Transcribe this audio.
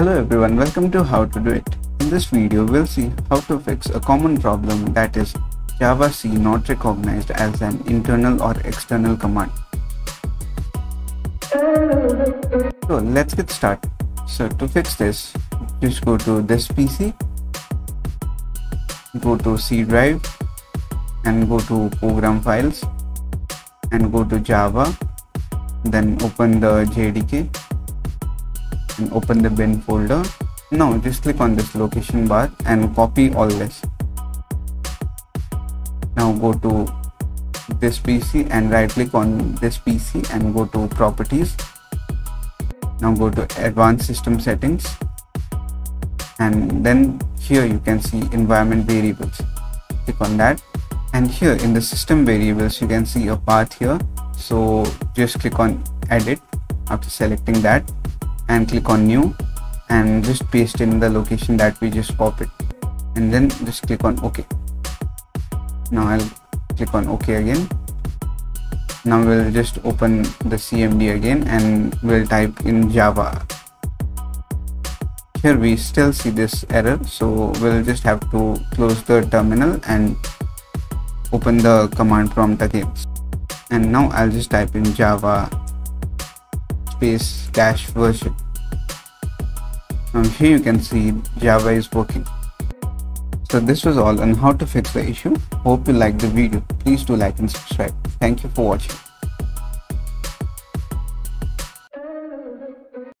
Hello everyone, welcome to How to Do It. In this video, we'll see how to fix a common problem that is javac not recognized as an internal or external command. So let's get started. So to fix this, just go to this PC, go to C drive and go to program files and go to Java then open the JDK open the bin folder. Now just click on this location bar and copy all this. Now go to this PC and right click on this PC and go to properties. Now go to advanced system settings. And then here you can see environment variables. Click on that. And here in the system variables you can see a path here. So just click on edit after selecting that and click on new and just paste in the location that we just copied. And then just click on ok now i'll click on ok again. Now we'll just open the cmd again and we'll type in java. Here we still see this error so we'll just have to close the terminal and open the command prompt again. And now I'll just type in java space dash version. Now here you can see java is working. So this was all on how to fix the issue. Hope you liked the video. Please do like and subscribe. Thank you for watching